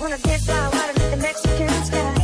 wanna get fly water like the Mexican sky.